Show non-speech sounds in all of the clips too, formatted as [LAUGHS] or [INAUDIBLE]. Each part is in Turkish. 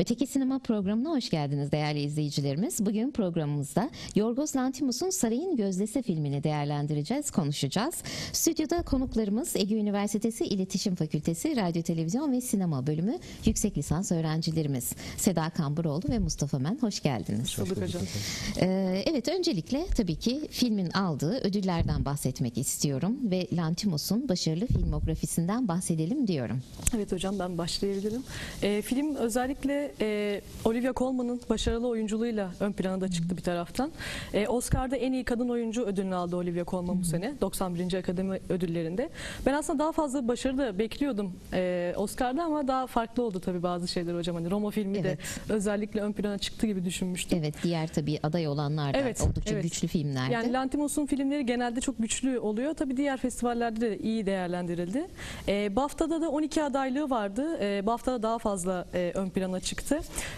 Öteki Sinema programına hoş geldiniz değerli izleyicilerimiz. Bugün programımızda Yorgos Lanthimos'un Sarayın Gözdesi filmini değerlendireceğiz, konuşacağız. Stüdyoda konuklarımız Ege Üniversitesi İletişim Fakültesi Radyo, Televizyon ve Sinema Bölümü yüksek lisans öğrencilerimiz Seda Kamburoğlu ve Mustafa Men. Hoş geldiniz. Bulduk hocam. Ee, evet öncelikle tabii ki filmin aldığı ödüllerden bahsetmek istiyorum ve Lanthimos'un başarılı filmografisinden bahsedelim diyorum. Evet hocam ben başlayabilirim. Ee, film özellikle e, Olivia Colman'ın başarılı oyunculuğuyla ön plana da çıktı bir taraftan. Ee, Oscar'da en iyi kadın oyuncu ödülünü aldı Olivia Colman bu sene 91. Akademi Ödülleri'nde. Ben aslında daha fazla başarı da bekliyordum e, Oscar'da ama daha farklı oldu tabii bazı şeyler hocam. Hani Roma filmi Evet. de özellikle ön plana çıktı gibi düşünmüştüm. Evet diğer tabii aday olanlar da Evet, oldukça evet. güçlü filmlerdi. Yani Lantimos'un filmleri genelde çok güçlü oluyor. Tabii diğer festivallerde de iyi değerlendirildi. E, BAFTA'da da 12 adaylığı vardı. E, BAFTA'da daha fazla e, ön plana çıktı.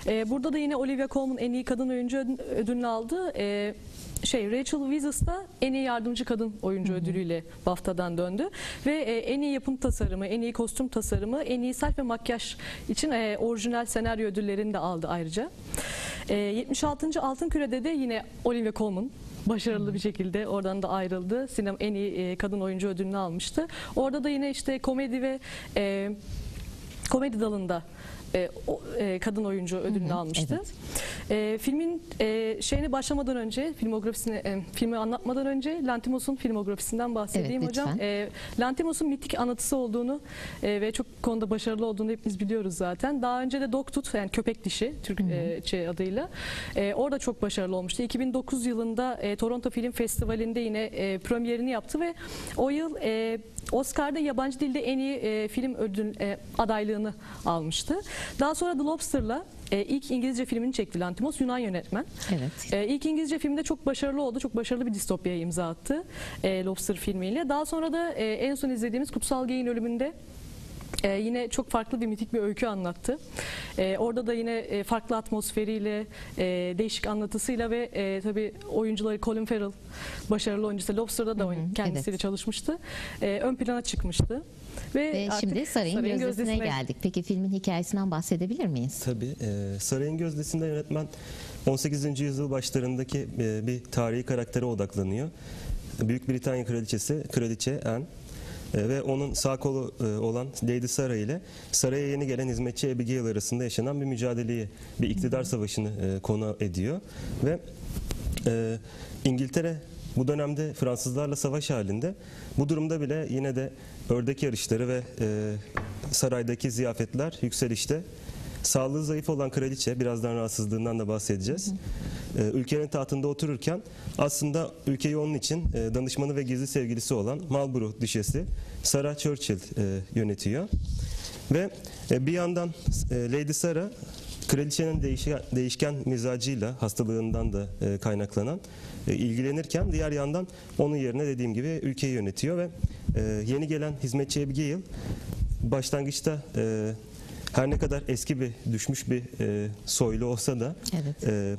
E, burada da yine Olivia Colman en iyi kadın oyuncu ödü- ödülünü aldı. E, şey Rachel Weisz da en iyi yardımcı kadın oyuncu ödülüyle BAFTA'dan döndü ve e, en iyi yapım tasarımı, en iyi kostüm tasarımı, en iyi self ve makyaj için e, orijinal senaryo ödüllerini de aldı ayrıca. E, 76. Altın Küre'de de yine Olivia Colman başarılı bir şekilde oradan da ayrıldı. Sinema en iyi e, kadın oyuncu ödülünü almıştı. Orada da yine işte komedi ve e, komedi dalında e, o- e, kadın oyuncu ödülünü almıştı. E, filmin e, şeyine başlamadan önce, filmografisini, e, filmi anlatmadan önce Lantimos'un filmografisinden bahsedeyim Evet, hocam. E, Lantimos'un mitik anlatısı olduğunu e, ve çok konuda başarılı olduğunu hepimiz biliyoruz zaten. Daha önce de Dogtooth yani köpek dişi Türkçe adıyla e, orada çok başarılı olmuştu. 2009 yılında e, Toronto Film Festivali'nde yine e, premierini yaptı ve o yıl e, Oscar'da yabancı dilde en iyi e, film ödül e, adaylığını almıştı. Daha sonra The Lobster'la e, ilk İngilizce filmini çekti Lantimos Yunan yönetmen. Evet. Ee, ilk İngilizce filmde çok başarılı oldu. Çok başarılı bir distopyaya imza attı. e, Lobster filmiyle. Daha sonra da e, en son izlediğimiz Kutsal Geyin ölümünde e, yine çok farklı bir mitik bir öykü anlattı. E, orada da yine e, farklı atmosferiyle, e, değişik anlatısıyla ve e, tabii oyuncuları Colin Farrell başarılı oyuncusu. Lobster'da da oyun- kendisiyle evet. çalışmıştı. E, ön plana çıkmıştı. Ve, Ve şimdi Sarayın, Sarayın Gözdesi'ne Gözdesi'ne- geldik. Peki filmin hikayesinden bahsedebilir miyiz? Tabii. E, Sarayın Gözdesi'nde yönetmen 18. yüzyıl başlarındaki e, bir tarihi karaktere odaklanıyor. Büyük Britanya Kraliçesi, Kraliçe Anne e, ve onun sağ kolu e, olan Lady Sarah ile saraya yeni gelen hizmetçi Abigail arasında yaşanan bir mücadeleyi, bir iktidar savaşını e, konu ediyor. Ve İngiltere bu dönemde Fransızlarla savaş halinde. Bu durumda bile yine de ördek yarışları ve e, saraydaki ziyafetler yükselişte. Sağlığı zayıf olan kraliçe, birazdan rahatsızlığından da bahsedeceğiz. E, ülkenin tahtında otururken aslında ülkeyi onun için e, danışmanı ve gizli sevgilisi olan Marlborough Düşesi Sarah Churchill e, yönetiyor. Ve bir yandan Lady Sarah kraliçenin değişken, değişken mizacıyla hastalığından da e, kaynaklanan e, ilgilenirken diğer yandan onun yerine dediğim gibi ülkeyi yönetiyor ve e, yeni gelen hizmetçi Abigail başlangıçta e, her ne kadar eski bir düşmüş bir e, soylu olsa da Evet. e,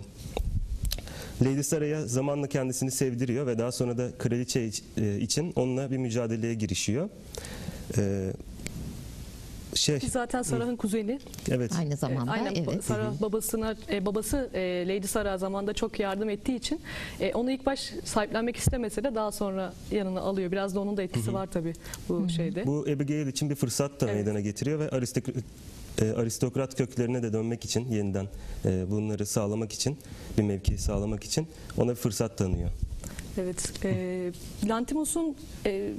Lady Sarah'a zamanla kendisini sevdiriyor ve daha sonra da kraliçe iç- e, için onunla bir mücadeleye girişiyor. E, şey, Zaten Sarah'ın kuzeni. evet. Aynı zamanda E, Aynen evet. Sarah babasına e, babası e, Lady Sarah zamanında çok yardım ettiği için e, onu ilk baş sahiplenmek istemese de daha sonra yanına alıyor. Biraz da onun da etkisi var tabii bu şeyde. Bu Abigail için bir fırsat da Evet. meydana getiriyor ve aristokrat, e, aristokrat köklerine de dönmek için yeniden e, bunları sağlamak için bir mevki sağlamak için ona bir fırsat tanıyor. Evet. E, Lantimos'un e,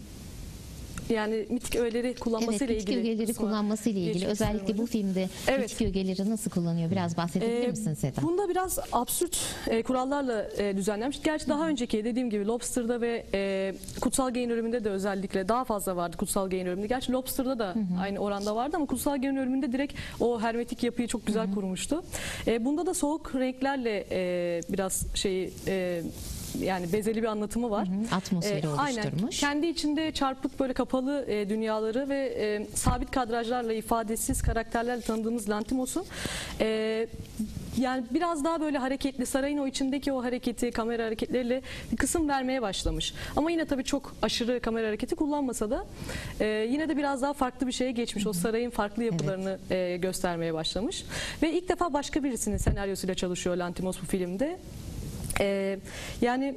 yani mitik öğeleri Evet, kullanmasıyla mitik ilgili ögeleri kısmına kullanması ile ilgili özellikle bu filmde Evet. mitik ögeleri nasıl kullanıyor biraz bahsedebilir Ee, misin Seda? Bunda biraz absürt e, kurallarla e, düzenlenmiş. Gerçi daha önceki dediğim gibi Lobster'da ve e, Kutsal Geyin ölümünde de özellikle daha fazla vardı Kutsal Geyin ölümünde. Gerçi Lobster'da da aynı oranda vardı ama Kutsal Geyin ölümünde direkt o hermetik yapıyı çok güzel kurmuştu. E, bunda da soğuk renklerle e, biraz şeyi e, yani bezeli bir anlatımı var. Atmosferi E, aynen. oluşturmuş. Kendi içinde çarpık böyle kapalı e, dünyaları ve e, sabit kadrajlarla ifadesiz karakterlerle tanıdığımız Lantimos'un e, yani biraz daha böyle hareketli sarayın o içindeki o hareketi kamera hareketleriyle bir kısım vermeye başlamış. Ama yine tabii çok aşırı kamera hareketi kullanmasa da e, yine de biraz daha farklı bir şeye geçmiş. O sarayın farklı yapılarını e, göstermeye başlamış. Ve ilk defa başka birisinin senaryosuyla çalışıyor Lantimos bu filmde. E, yani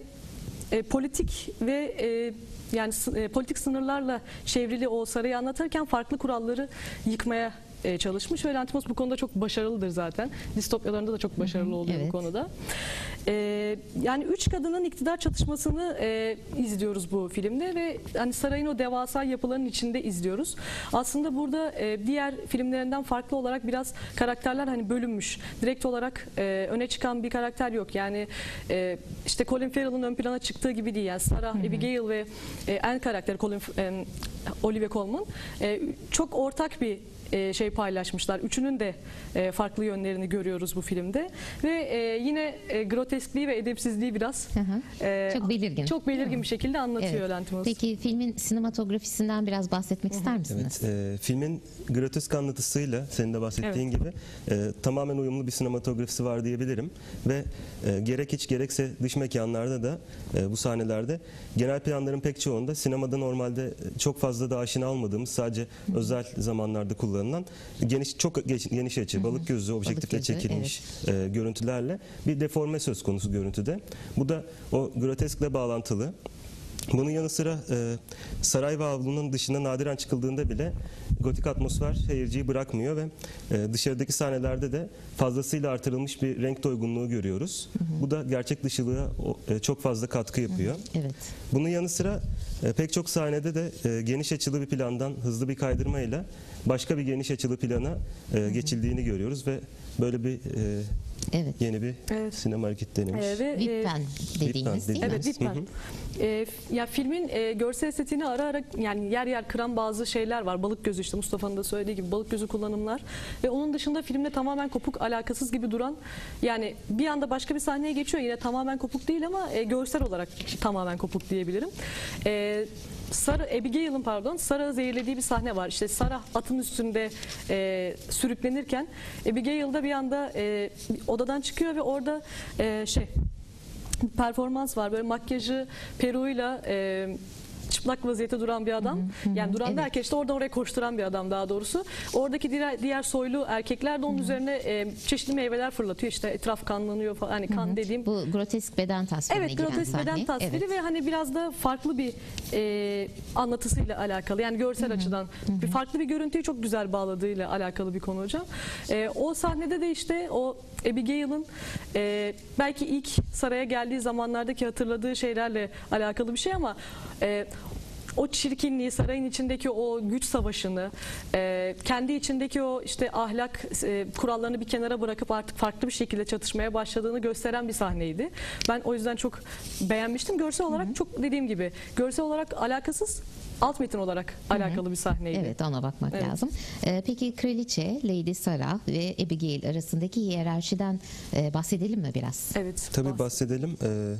e, politik ve e, yani e, politik sınırlarla çevrili o sarayı anlatırken farklı kuralları yıkmaya e, çalışmış ve Lantimos bu konuda çok başarılıdır zaten. Distopyalarında da çok başarılı oluyor evet. bu konuda. E, yani üç kadının iktidar çatışmasını e, izliyoruz bu filmde ve hani sarayın o devasa yapıların içinde izliyoruz. Aslında burada e, diğer filmlerinden farklı olarak biraz karakterler hani bölünmüş. Direkt olarak e, öne çıkan bir karakter yok. Yani e, işte Colin Farrell'ın ön plana çıktığı gibi değil. Yani Sarah, Abigail ve e, Anne karakteri Colin e, Olivia Colman e, çok ortak bir e, şey paylaşmışlar. Üçünün de e, farklı yönlerini görüyoruz bu filmde ve e, yine e, groteskliği ve edepsizliği biraz Hı hı. e, Çok belirgin. çok belirgin bir şekilde anlatıyor Evet. Lantimos. Peki filmin sinematografisinden biraz bahsetmek ister misiniz? Evet, e, filmin grotesk anlatısıyla senin de bahsettiğin gibi e, tamamen uyumlu bir sinematografisi var diyebilirim ve e, gerek iç gerekse dış mekanlarda da e, bu sahnelerde genel planların pek çoğunda sinemada normalde çok fazla da aşina olmadığımız sadece özel zamanlarda kullanılan geniş çok geç- geniş açı balık gözü objektifle gözü, çekilmiş e, görüntülerle bir deforme söz konusu görüntüde. Bu da o groteskle bağlantılı. Bunun yanı sıra e, saray ve avlunun dışına nadiren çıkıldığında bile gotik atmosfer seyirciyi bırakmıyor ve e, dışarıdaki sahnelerde de fazlasıyla artırılmış bir renk doygunluğu görüyoruz. Bu da gerçek dışılığa e, çok fazla katkı yapıyor. Evet. Bunun yanı sıra e, pek çok sahnede de e, geniş açılı bir plandan hızlı bir kaydırmayla başka bir geniş açılı plana e, geçildiğini görüyoruz ve böyle bir e, Evet. yeni bir Evet. sinema hareketi denemiş. E, ve, e, Vippen dediğimiz değil mi? Evet. Ee, f- ya filmin e, görsel estetiğini ara ara yani yer yer kıran bazı şeyler var. Balık gözü işte Mustafa'nın da söylediği gibi balık gözü kullanımlar ve onun dışında filmde tamamen kopuk, alakasız gibi duran yani bir anda başka bir sahneye geçiyor yine tamamen kopuk değil ama e, görsel olarak tamamen kopuk diyebilirim. E, Sarah, Abigail'ın pardon Sarah'ı zehirlediği bir sahne var. İşte Sarah atın üstünde e, sürüklenirken Abigail da bir anda e, odadan çıkıyor ve orada e, şey performans var. Böyle makyajı, peruğuyla e, çıplak vaziyette duran bir adam. Yani duran Evet. derken işte oradan oraya koşturan bir adam daha doğrusu. Oradaki diğer, diğer soylu erkekler de onun üzerine e, çeşitli meyveler fırlatıyor. İşte etraf kanlanıyor falan. Hani kan dediğim Bu grotesk beden tasvirine Evet, grotesk sahne. beden tasviri Evet. ve hani biraz da farklı bir e, anlatısıyla alakalı. Yani görsel açıdan bir farklı bir görüntüyü çok güzel bağladığıyla alakalı bir konu hocam. E, o sahnede de işte o Abigail'ın e, belki ilk saraya geldiği zamanlardaki hatırladığı şeylerle alakalı bir şey ama e, o çirkinliği, sarayın içindeki o güç savaşını, e, kendi içindeki o işte ahlak e, kurallarını bir kenara bırakıp artık farklı bir şekilde çatışmaya başladığını gösteren bir sahneydi. Ben o yüzden çok beğenmiştim. Görsel olarak çok dediğim gibi görsel olarak alakasız, alt metin olarak alakalı bir sahneydi. Evet ona bakmak Evet. lazım. Ee, peki kraliçe Lady Sarah ve Abigail arasındaki hiyerarşiden e, bahsedelim mi biraz? Evet. Tabii bahs- bahsedelim. Ee,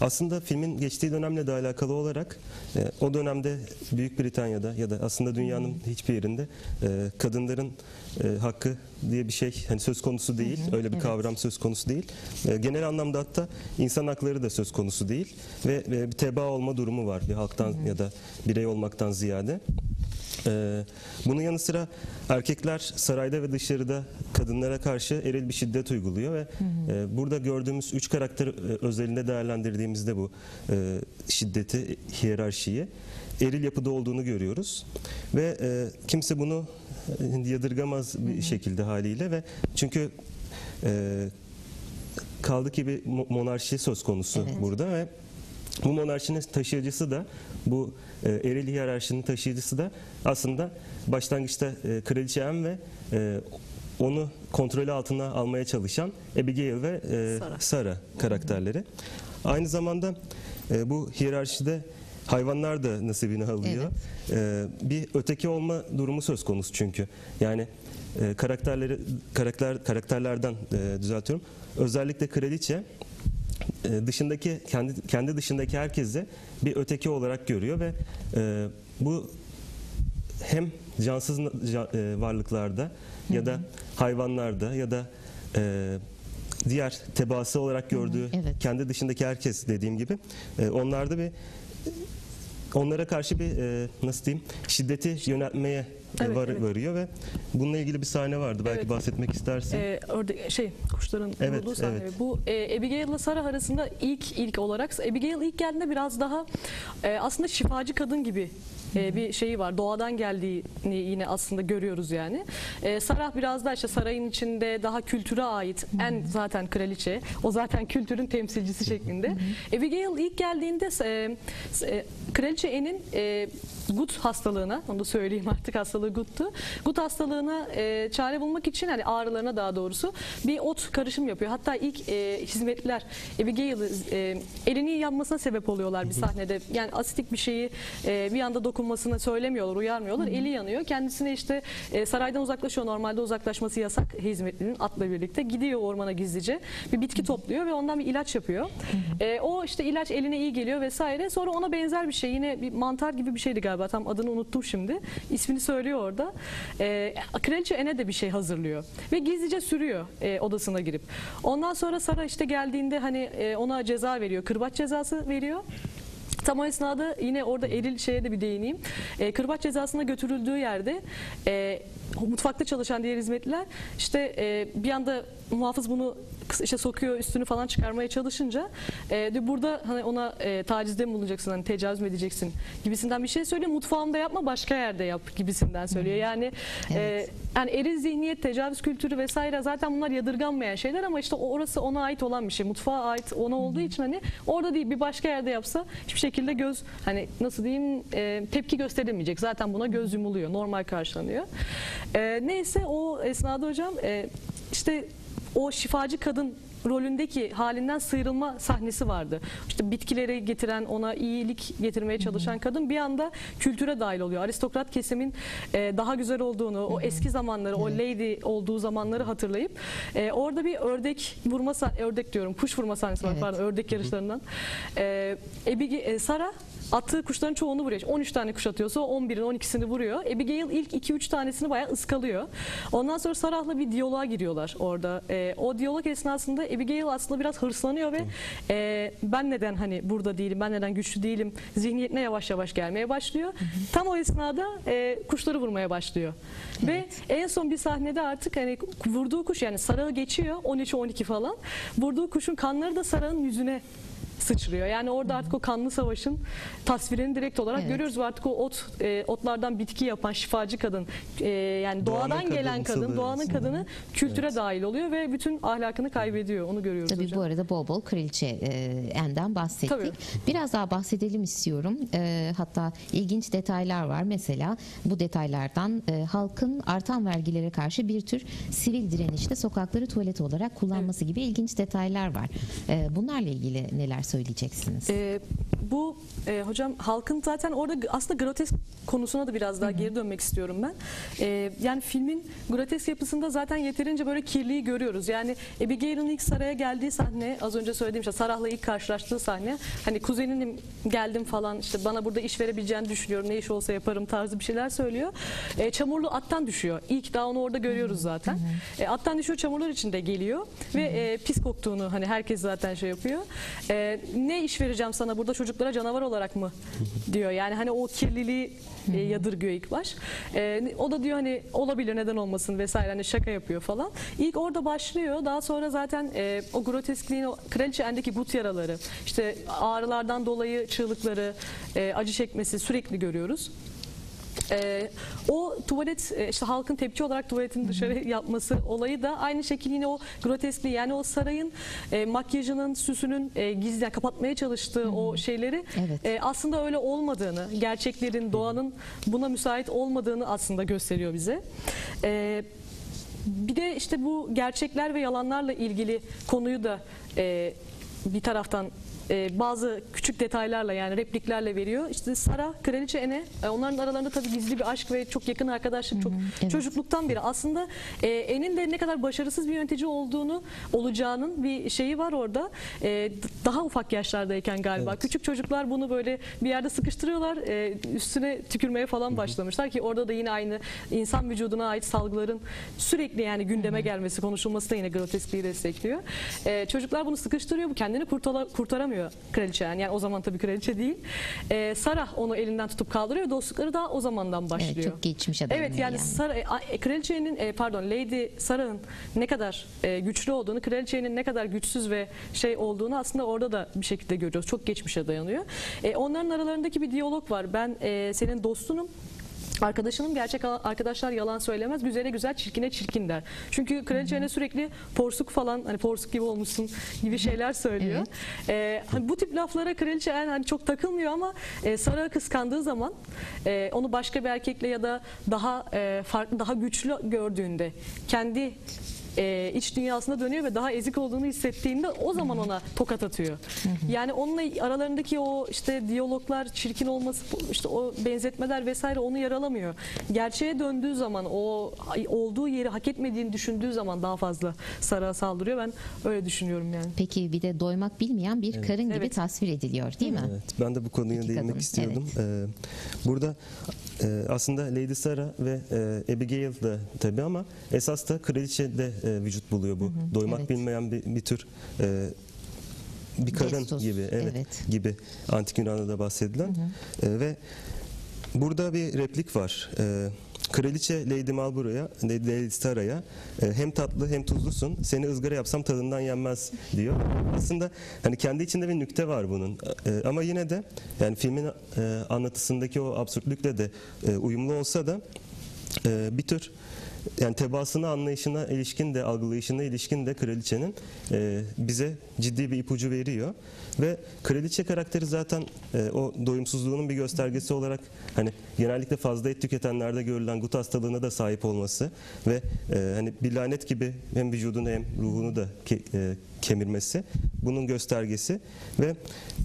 aslında filmin geçtiği dönemle de alakalı olarak e, o dönemde Büyük Britanya'da ya da aslında dünyanın hiçbir yerinde e, kadınların e, hakkı diye bir şey hani söz konusu değil. Öyle bir evet. kavram söz konusu değil. E, genel anlamda hatta insan hakları da söz konusu değil ve, ve bir tebaa olma durumu var bir halktan ya da birey olmaktan ziyade. Ee, bunun yanı sıra erkekler sarayda ve dışarıda kadınlara karşı eril bir şiddet uyguluyor ve e, burada gördüğümüz üç karakter e, özelinde değerlendirdiğimizde bu e, şiddeti, hiyerarşiyi eril yapıda olduğunu görüyoruz ve e, kimse bunu e, yadırgamaz bir şekilde haliyle ve çünkü e, kaldı ki bir mo- monarşi söz konusu Evet. burada ve bu monarşinin taşıyıcısı da bu e, eril hiyerarşinin taşıyıcısı da aslında başlangıçta e, Kraliçe Anne ve e, onu kontrolü altına almaya çalışan Abigail ve e, Sarah. Sarah karakterleri. Aynı zamanda e, bu hiyerarşide hayvanlar da nasibini alıyor. E, bir öteki olma durumu söz konusu çünkü. Yani e, karakterleri karakter karakterlerden e, düzeltiyorum. Özellikle kraliçe e, dışındaki kendi kendi dışındaki herkesi bir öteki olarak görüyor ve e, bu hem cansız ca- e, varlıklarda ya da hayvanlarda ya da e, diğer tebaası olarak gördüğü evet. kendi dışındaki herkes dediğim gibi e, onlarda bir onlara karşı bir e, nasıl diyeyim şiddeti yöneltmeye e, Evet, var, evet. varıyor ve bununla ilgili bir sahne vardı. Belki Evet. bahsetmek istersin. Ee, örde şey kuşların Evet, vurduğu sahne. evet. Bu e, Abigail ile Sarah arasında ilk ilk olarak Abigail ilk geldiğinde biraz daha e, aslında şifacı kadın gibi e, bir şeyi var. Doğadan geldiğini yine aslında görüyoruz yani. E, Sarah biraz daha işte sarayın içinde daha kültüre ait en zaten kraliçe. O zaten kültürün temsilcisi şeklinde. Abigail ilk geldiğinde e, e, kraliçe Anne'in e, gut hastalığına, onu da söyleyeyim artık hastalığı guttu. Gut hastalığına e, çare bulmak için hani ağrılarına daha doğrusu bir ot karışım yapıyor. Hatta ilk e, hizmetliler Abigail'ı e, elini yanmasına sebep oluyorlar bir sahnede. Yani asitik bir şeyi e, bir anda dokunmasını söylemiyorlar, uyarmıyorlar. Eli yanıyor. Kendisine işte e, saraydan uzaklaşıyor. Normalde uzaklaşması yasak hizmetlinin atla birlikte. Gidiyor ormana gizlice. Bir bitki topluyor ve ondan bir ilaç yapıyor. E, o işte ilaç eline iyi geliyor vesaire. Sonra ona benzer bir şey. Yine bir mantar gibi bir şeydi galiba. Tam adını unuttum şimdi. İsmini söylüyor orada. E, Kraliçe Ene de bir şey hazırlıyor. Ve gizlice sürüyor e, odasına girip. Ondan sonra Sara işte geldiğinde hani e, ona ceza veriyor. Kırbaç cezası veriyor. Tam o esnada yine orada eril şeye de bir değineyim. E, kırbaç cezasına götürüldüğü yerde e, mutfakta çalışan diğer hizmetliler işte e, bir anda muhafız bunu işte sokuyor üstünü falan çıkarmaya çalışınca e, de burada hani ona e, tacizde mi bulunacaksın hani tecavüz mü edeceksin gibisinden bir şey söylüyor. Mutfağımda yapma başka yerde yap gibisinden söylüyor. Yani Evet. e, yani eril zihniyet, tecavüz kültürü vesaire zaten bunlar yadırganmayan şeyler ama işte orası ona ait olan bir şey. Mutfağa ait ona olduğu için hani orada değil bir başka yerde yapsa hiçbir şekilde göz hani nasıl diyeyim e, tepki gösterilmeyecek. Zaten buna göz yumuluyor. Normal karşılanıyor. E, neyse o esnada hocam e, işte o şifacı kadın rolündeki halinden sıyrılma sahnesi vardı. İşte bitkileri getiren, ona iyilik getirmeye çalışan kadın bir anda kültüre dahil oluyor. Aristokrat kesimin e, daha güzel olduğunu, o eski zamanları, o lady olduğu zamanları hatırlayıp e, orada bir ördek vurma ördek diyorum, kuş vurma sahnesi var Evet. pardon, ördek yarışlarından. E, Ebigi, e, Sara attığı kuşların çoğunu vuruyor. 13 tane kuş atıyorsa o 11'in 12'sini vuruyor. Abigail ilk 2-3 tanesini bayağı ıskalıyor. Ondan sonra Sarah'la bir diyaloğa giriyorlar orada. E, o diyalog esnasında Abigail aslında biraz hırslanıyor ve e, ben neden hani burada değilim, ben neden güçlü değilim zihniyetine yavaş yavaş gelmeye başlıyor. Tam o esnada e, kuşları vurmaya başlıyor. Ve en son bir sahnede artık hani vurduğu kuş yani Sarah'ı geçiyor 13-12 falan. Vurduğu kuşun kanları da Sarah'ın yüzüne sıçrıyor. Yani orada artık o kanlı savaşın tasvirini direkt olarak Evet. görüyoruz ve artık o ot e, otlardan bitki yapan şifacı kadın e, yani Doğanın doğadan gelen kadın, doğanın aslında. kadını kültüre dahil oluyor ve bütün ahlakını kaybediyor. Onu görüyoruz Tabii hocam. bu arada bol bol kraliçe e, En'den bahsettik. Tabii. Biraz daha bahsedelim istiyorum. E, hatta ilginç detaylar var. Mesela bu detaylardan e, halkın artan vergilere karşı bir tür sivil direnişte sokakları tuvalet olarak kullanması gibi ilginç detaylar var. E, bunlarla ilgili neler söyleyeceksiniz? Ee, bu e, hocam halkın zaten orada aslında grotesk konusuna da biraz daha geri dönmek istiyorum ben. Ee, yani filmin grotesk yapısında zaten yeterince böyle kirliyi görüyoruz. Yani Abigail'in ilk saraya geldiği sahne az önce söylediğim şey Sarah'la ilk karşılaştığı sahne hani kuzeninim geldim falan işte bana burada iş verebileceğini düşünüyorum ne iş olsa yaparım tarzı bir şeyler söylüyor. Ee, çamurlu attan düşüyor. İlk daha onu orada görüyoruz zaten. Ee, attan düşüyor çamurlar içinde geliyor ve e, pis koktuğunu hani herkes zaten şey yapıyor. Ee, ne iş vereceğim sana burada çocuklara canavar olarak mı [LAUGHS] diyor. Yani hani o kirliliği e, yadırgıyor ilk baş. Ee, o da diyor hani olabilir neden olmasın vesaire hani şaka yapıyor falan. İlk orada başlıyor. Daha sonra zaten e, o groteskliğin o kraliçe endeki gut yaraları, işte ağrılardan dolayı çığlıkları, e, acı çekmesi sürekli görüyoruz. Ee, o tuvalet e, işte halkın tepki olarak tuvaletin dışarı yapması olayı da aynı şekilde yine o groteskliği yani o sarayın e, makyajının süsünün e, gizli yani kapatmaya çalıştığı o şeyleri Evet. e, aslında öyle olmadığını gerçeklerin doğanın buna müsait olmadığını aslında gösteriyor bize. E, bir de işte bu gerçekler ve yalanlarla ilgili konuyu da e, bir taraftan e, bazı küçük detaylarla yani repliklerle veriyor. İşte Sara, Kraliçe Ene e, onların aralarında tabii gizli bir aşk ve çok yakın arkadaşlık çok evet. çocukluktan beri. Aslında e, En'in de ne kadar başarısız bir yönetici olduğunu olacağının bir şeyi var orada. E, daha ufak yaşlardayken galiba. Evet. Küçük çocuklar bunu böyle bir yerde sıkıştırıyorlar. e, üstüne tükürmeye falan başlamışlar ki orada da yine aynı insan vücuduna ait salgıların sürekli yani gündeme gelmesi, konuşulması da yine groteskliği destekliyor. E, çocuklar bunu sıkıştırıyor. Bu kendini kurtala- kurtaramıyor kraliçe. Yani, yani o zaman tabii kraliçe değil. E, Sarah onu elinden tutup kaldırıyor. Dostlukları da o zamandan başlıyor. Evet çok geçmişe dayanıyor Evet yani, Sara, e, a- e, kraliçenin e, pardon Lady Sarah'ın ne kadar e, güçlü olduğunu, kraliçenin ne kadar güçsüz ve şey olduğunu aslında orada da bir şekilde görüyoruz. Çok geçmişe dayanıyor. E, onların aralarındaki bir diyalog var. Ben e, senin dostunum. Arkadaşınım gerçek arkadaşlar yalan söylemez. Güzele güzel, çirkine çirkin der. Çünkü kraliçene sürekli porsuk falan hani porsuk gibi olmuşsun gibi şeyler söylüyor. E, hani bu tip laflara kraliçe yani hani çok takılmıyor ama e, Sarah'ı kıskandığı zaman e, onu başka bir erkekle ya da daha e, farklı, daha güçlü gördüğünde kendi e, iç dünyasına dönüyor ve daha ezik olduğunu hissettiğinde o zaman ona tokat atıyor. Yani onunla aralarındaki o işte diyaloglar, çirkin olması, işte o benzetmeler vesaire onu yaralamıyor. Gerçeğe döndüğü zaman o olduğu yeri hak etmediğini düşündüğü zaman daha fazla Sarah'a saldırıyor. Ben öyle düşünüyorum yani. Peki bir de doymak bilmeyen bir karın gibi Evet. tasvir ediliyor değil mi? Evet, ben de bu konuya İki değinmek kadın, istiyordum. Ee, burada e, aslında Lady Sarah ve e, Abigail de tabii ama esas da kraliçe de e, vücut buluyor bu. Doymak evet. bilmeyen bir, bir tür e, bir karın Destos, gibi, evet, evet. gibi antik Yunan'da da bahsedilen E, ve burada bir replik var. E, Kraliçe Lady Marlborough'a, Lady, Sarah'a e, hem tatlı hem tuzlusun. Seni ızgara yapsam tadından yenmez diyor. Aslında hani kendi içinde bir nükte var bunun. E, ama yine de yani filmin e, anlatısındaki o absürtlükle de uyumlu olsa da bir tür yani tebaasına anlayışına ilişkin de algılayışına ilişkin de kraliçenin e, bize ciddi bir ipucu veriyor. Ve kraliçe karakteri zaten e, o doyumsuzluğunun bir göstergesi olarak hani genellikle fazla et tüketenlerde görülen gut hastalığına da sahip olması ve e, hani bir lanet gibi hem vücudunu hem ruhunu da ke- e, kemirmesi bunun göstergesi ve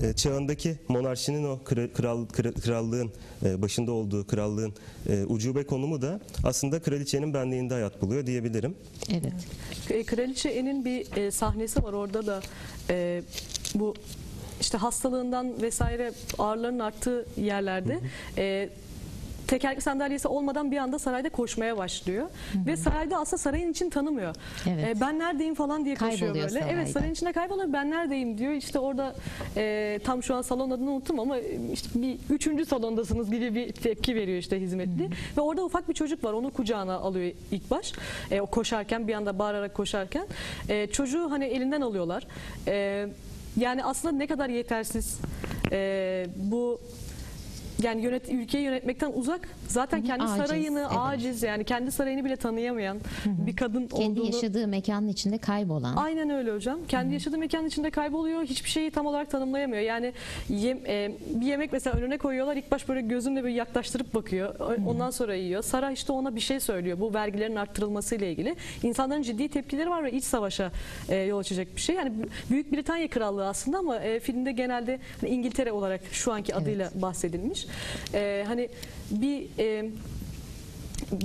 e, çağındaki monarşinin o kra- kral, kra- krallığın e, başında olduğu krallığın e, ucube konumu da aslında kraliçenin benliğinde hayat buluyor diyebilirim. Evet. E, Kraliçe En'in bir e, sahnesi var orada da e, bu işte hastalığından vesaire ağrıların arttığı yerlerde e, tekerlekli sandalyesi olmadan bir anda sarayda koşmaya başlıyor ve sarayda aslında sarayın için tanımıyor. Evet. E, ben neredeyim falan diye koşuyor böyle. sarayda. Evet sarayın içinde kayboluyor. Ben neredeyim diyor. İşte orada e, tam şu an salon adını unuttum ama işte bir üçüncü salondasınız gibi bir tepki veriyor işte hizmetli. Ve orada ufak bir çocuk var. Onu kucağına alıyor ilk baş. E, o koşarken bir anda bağırarak koşarken. E, çocuğu hani elinden alıyorlar. E, yani aslında ne kadar yetersiz e, bu yani yönet, ülkeyi yönetmekten uzak zaten kendi aciz, sarayını evet. aciz yani kendi sarayını bile tanıyamayan bir kadın Kendi olduğunu yaşadığı mekanın içinde kaybolan. Aynen öyle hocam. Kendi yaşadığı mekanın içinde kayboluyor. Hiçbir şeyi tam olarak tanımlayamıyor. Yani yem- e, bir yemek mesela önüne koyuyorlar. İlk baş böyle gözünle böyle yaklaştırıp bakıyor. Ondan sonra yiyor. Sarah işte ona bir şey söylüyor. Bu vergilerin arttırılması ile ilgili. İnsanların ciddi tepkileri var ve iç savaşa e, yol açacak bir şey. Yani Büyük Britanya Krallığı aslında ama e, filmde genelde hani İngiltere olarak şu anki adıyla bahsedilmiş. E, hani bir e,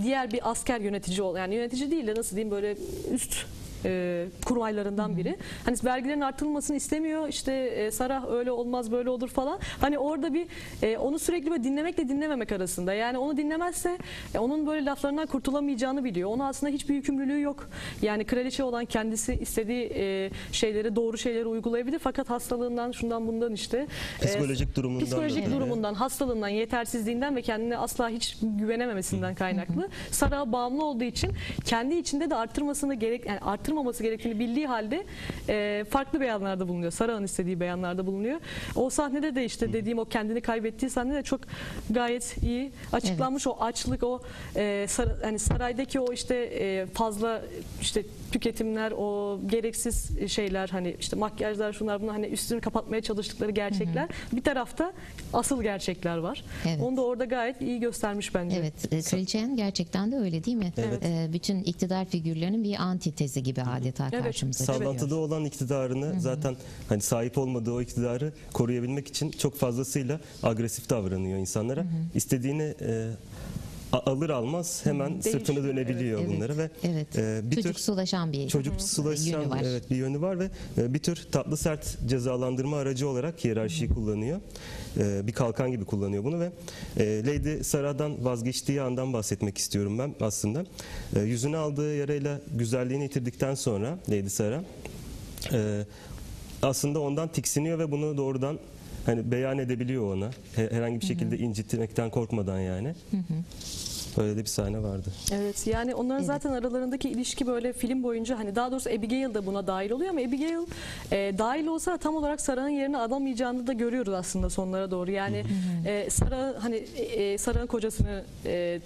diğer bir asker yönetici ol yani yönetici değil de nasıl diyeyim böyle üst e, kurmaylarından biri. Hani vergilerin artırılmasını istemiyor. İşte e, Sarah öyle olmaz böyle olur falan. Hani orada bir e, onu sürekli böyle dinlemekle dinlememek arasında. Yani onu dinlemezse e, onun böyle laflarından kurtulamayacağını biliyor. Ona aslında hiçbir yükümlülüğü yok. Yani kraliçe olan kendisi istediği e, şeyleri doğru şeyleri uygulayabilir fakat hastalığından şundan bundan işte e, Psikolojik durumundan psikolojik dolayı. durumundan, hastalığından, yetersizliğinden ve kendine asla hiç güvenememesinden kaynaklı. Saray'a bağımlı olduğu için kendi içinde de arttırmasını gerek yani arttırmaması gerektiğini bildiği halde e, farklı beyanlarda bulunuyor. Saray'ın istediği beyanlarda bulunuyor. O sahnede de işte dediğim o kendini kaybettiği sahnede de çok gayet iyi açıklanmış o açlık o e, sar- hani saraydaki o işte e, fazla işte tüketimler, o gereksiz şeyler hani işte makyajlar şunlar bunlar hani üstünü kapatmaya çalıştıkları gerçekler. Bir tarafta asıl gerçekler var. Evet. Onu da orada gayet iyi göstermiş bence. Evet, e, Kraliçe Anne gerçekten de öyle değil mi? Evet. E, bütün iktidar figürlerinin bir antitezi gibi adeta Evet. karşımıza çıkıyor. Sallantıda olan iktidarını zaten hani sahip olmadığı o iktidarı koruyabilmek için çok fazlasıyla agresif davranıyor insanlara. İstediğini e, a- alır almaz hemen sırtını dönebiliyor evet. bunları ve Evet. e, bir tür Çocuksulaşan bir çocuk yönü sulaşan var. evet bir yönü var ve e, bir tür tatlı sert cezalandırma aracı olarak hiyerarşiyi kullanıyor. E, bir kalkan gibi kullanıyor bunu ve e, Lady Sarah'dan vazgeçtiği andan bahsetmek istiyorum ben aslında. E, yüzüne aldığı yarayla güzelliğini yitirdikten sonra Lady Sarah e, aslında ondan tiksiniyor ve bunu doğrudan hani beyan edebiliyor ona. He- Herhangi bir şekilde incitmekten korkmadan yani. Böyle de bir sahne vardı. Evet yani onların Evet. zaten aralarındaki ilişki böyle film boyunca hani daha doğrusu Abigail de buna dahil oluyor ama Abigail e, dahil olsa tam olarak Sarah'ın yerini alamayacağını da görüyoruz aslında sonlara doğru. Yani e, Sarah hani e, Sarah'ın kocasını e,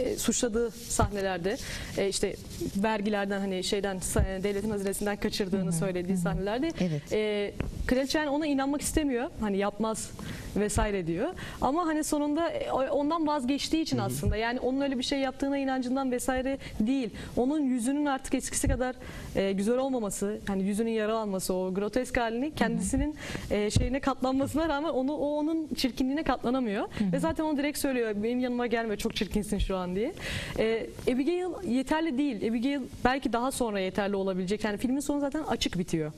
e, suçladığı sahnelerde e, işte vergilerden hani şeyden sa- devletin hazinesinden kaçırdığını söylediği sahnelerde Evet. e, Kraliçe yani ona inanmak istemiyor. Hani yapmaz vesaire diyor. Ama hani sonunda e, ondan vazgeçtiği için aslında yani onun öyle bir şey yaptığına inancından vesaire değil. Onun yüzünün artık eskisi kadar e, güzel olmaması, hani yüzünün yara alması, o grotesk halini kendisinin e, şeyine katlanmasına rağmen onu o onun çirkinliğine katlanamıyor. Ve zaten onu direkt söylüyor. Benim yanıma gelme çok çirkinsin şu an diye. E, Abigail yeterli değil. Abigail belki daha sonra yeterli olabilecek. Yani filmin sonu zaten açık bitiyor.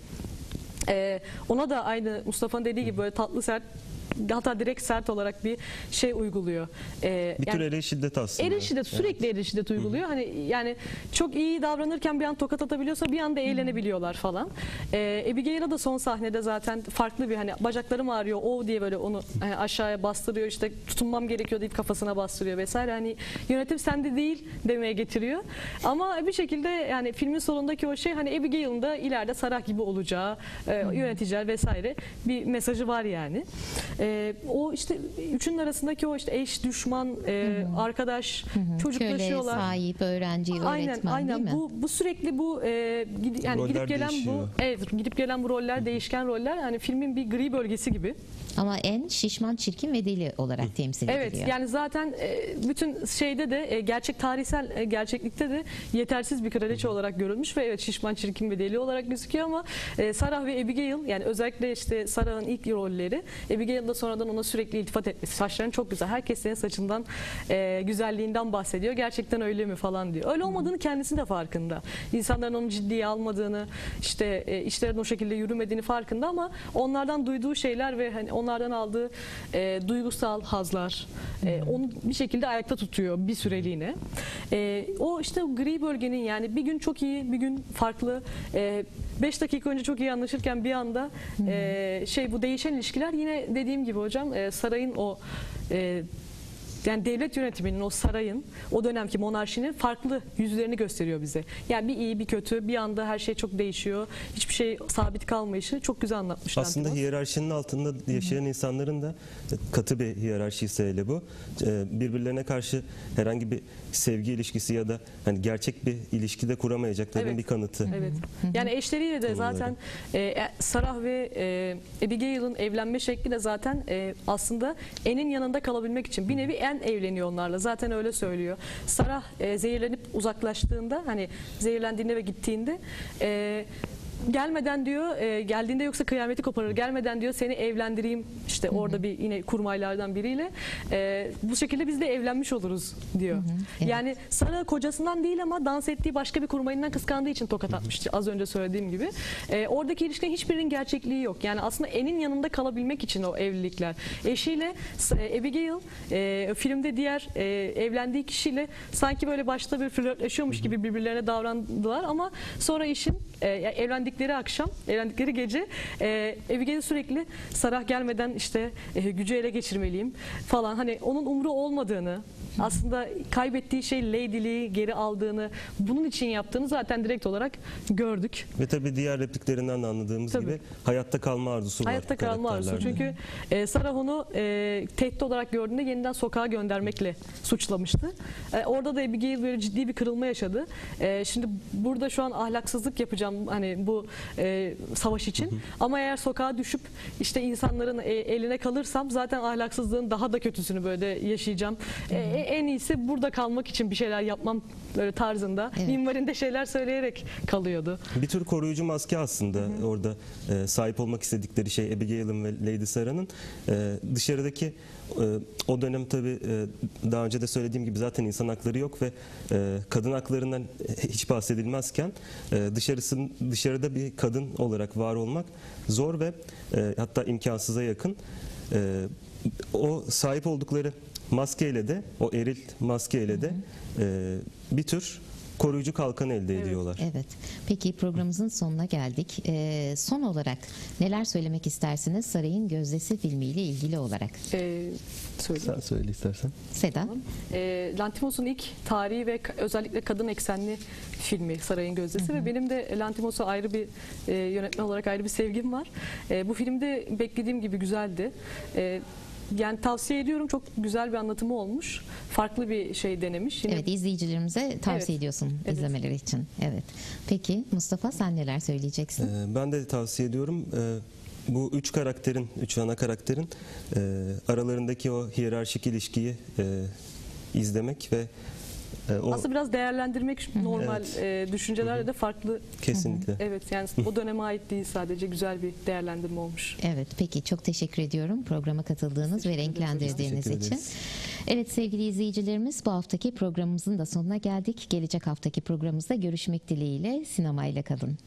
Ee, ona da aynı Mustafa'nın dediği gibi böyle tatlı sert hatta direkt sert olarak bir şey uyguluyor. Ee, Bir yani tür eril şiddet aslında. eril şiddet sürekli eril şiddet uyguluyor. Hani yani çok iyi davranırken bir an tokat atabiliyorsa bir anda eğlenebiliyorlar falan. Ee, Abigail'a da son sahnede zaten farklı bir hani bacaklarım ağrıyor o diye böyle onu hani aşağıya bastırıyor işte tutunmam gerekiyor deyip kafasına bastırıyor vesaire. Hani yönetim sende değil demeye getiriyor. Ama bir şekilde yani filmin sonundaki o şey hani Abigail'ın da ileride Sarah gibi olacağı, e, yöneticiler vesaire bir mesajı var yani. E, o işte üçünün arasındaki o işte eş, düşman, e, arkadaş, Köle, çocuklaşıyorlar. sahip, öğrenci, Aynen öğretmen aynen değil mi? bu bu sürekli bu e, gidi- yani Roller gidip gelen değişiyor. bu evet gidip gelen bu roller değişken roller yani filmin bir gri bölgesi gibi. Ama en şişman, çirkin ve deli olarak temsil Evet ediliyor. yani zaten e, bütün şeyde de e, gerçek tarihsel e, gerçeklikte de yetersiz bir kraliçe olarak görülmüş ve evet şişman çirkin ve deli olarak gözüküyor ama e, Sarah ve Abigail yani özellikle işte Sarah'ın ilk rolleri Abigail da sonradan ona sürekli iltifat etmesi. Saçların çok güzel. Herkes senin saçından e, güzelliğinden bahsediyor. Gerçekten öyle mi falan diyor. Öyle olmadığını kendisi de farkında. İnsanların onu ciddiye almadığını, işte e, işlerin o şekilde yürümediğini farkında ama onlardan duyduğu şeyler ve hani onlardan aldığı e, duygusal hazlar e, onu bir şekilde ayakta tutuyor bir süreliğine. E, o işte o gri bölgenin yani bir gün çok iyi, bir gün farklı. 5 dakika önce çok iyi anlaşırken bir anda e, şey bu değişen ilişkiler yine dediğim gibi hocam e, sarayın o e, yani devlet yönetiminin o sarayın o dönemki monarşinin farklı yüzlerini gösteriyor bize. Yani bir iyi bir kötü bir anda her şey çok değişiyor. Hiçbir şey sabit kalmayışı çok güzel anlatmışlar. Aslında hiyerarşinin altında yaşayan insanların da katı bir hiyerarşi hele bu. Ee, Birbirlerine karşı herhangi bir sevgi ilişkisi ya da hani gerçek bir ilişkide kuramayacaklarının Evet. bir kanıtı. Evet. Yani eşleriyle de zaten e, Sarah ve e, Abigail'ın evlenme şekli de zaten e, aslında En'in yanında kalabilmek için bir nevi En evleniyor onlarla. Zaten öyle söylüyor. Sarah e, zehirlenip uzaklaştığında hani zehirlendiğinde ve gittiğinde e, gelmeden diyor e, geldiğinde yoksa kıyameti koparır gelmeden diyor seni evlendireyim işte orada bir yine kurmaylardan biriyle E, bu şekilde biz de evlenmiş oluruz diyor. evet. Yani Sara kocasından değil ama dans ettiği başka bir kurmayından kıskandığı için tokat atmıştı az önce söylediğim gibi. E, oradaki ilişkinin hiçbirinin gerçekliği yok. Yani aslında En'in yanında kalabilmek için o evlilikler. Eşiyle e, Abigail e, filmde diğer e, evlendiği kişiyle sanki böyle başta bir flörtleşiyormuş gibi birbirlerine davrandılar ama sonra işin e, evlendikleri evlendikleri akşam, evlendikleri gece e, Abigail sürekli Sarah gelmeden işte e, gücü ele geçirmeliyim falan. Hani onun umru olmadığını, aslında kaybettiği şey Lady'liği geri aldığını, bunun için yaptığını zaten direkt olarak gördük. Ve tabii diğer repliklerinden de anladığımız Tabii. gibi hayatta kalma arzusu var. Hayatta kalma arzusu. Çünkü e, Sarah onu e, tehdit olarak gördüğünde yeniden sokağa göndermekle suçlamıştı. E, orada da Abigail böyle ciddi bir kırılma yaşadı. E, şimdi burada şu an ahlaksızlık yapacağım hani bu e, savaş için. Ama eğer sokağa düşüp işte insanların e, eline kalırsam zaten ahlaksızlığın daha da kötüsünü böyle yaşayacağım. E, en iyisi burada kalmak için bir şeyler yapmam böyle tarzında. Evet. Minvalinde şeyler söyleyerek kalıyordu. Bir tür koruyucu maske aslında orada e, sahip olmak istedikleri şey Abigail'in ve Lady Sarah'ın E, dışarıdaki e, o dönem tabii e, daha önce de söylediğim gibi zaten insan hakları yok ve e, kadın haklarından hiç bahsedilmezken e, dışarısın dışarıda bir kadın olarak var olmak zor ve hatta imkansıza yakın. O sahip oldukları maskeyle de o eril maskeyle de bir tür koruyucu kalkan elde Evet. ediyorlar. Evet. Peki programımızın sonuna geldik. Ee, son olarak neler söylemek istersiniz Sarayın Gözdesi filmiyle ilgili olarak? E, söyleyeyim. Sen söyle istersen. Seda? E, Lantimos'un ilk tarihi ve özellikle kadın eksenli filmi Sarayın Gözdesi ve benim de Lantimos'a ayrı bir e, yönetmen olarak ayrı bir sevgim var. E, bu filmde beklediğim gibi güzeldi. E, yani tavsiye ediyorum. Çok güzel bir anlatımı olmuş. Farklı bir şey denemiş. Yine Evet izleyicilerimize tavsiye Evet. ediyorsun Evet. izlemeleri için. Evet. Peki Mustafa sen neler söyleyeceksin? Ee, Ben de tavsiye ediyorum. Ee, Bu üç karakterin, üç ana karakterin e, aralarındaki o hiyerarşik ilişkiyi e, izlemek ve e, o aslında biraz değerlendirmek normal e, düşüncelerle de farklı. kesinlikle. Evet yani o döneme ait değil sadece güzel bir değerlendirme olmuş. Evet peki çok teşekkür ediyorum programa katıldığınız ve Teşekkür ederiz. renklendirdiğiniz için. Evet sevgili izleyicilerimiz bu haftaki programımızın da sonuna geldik. Gelecek haftaki programımızda görüşmek dileğiyle sinemayla kalın.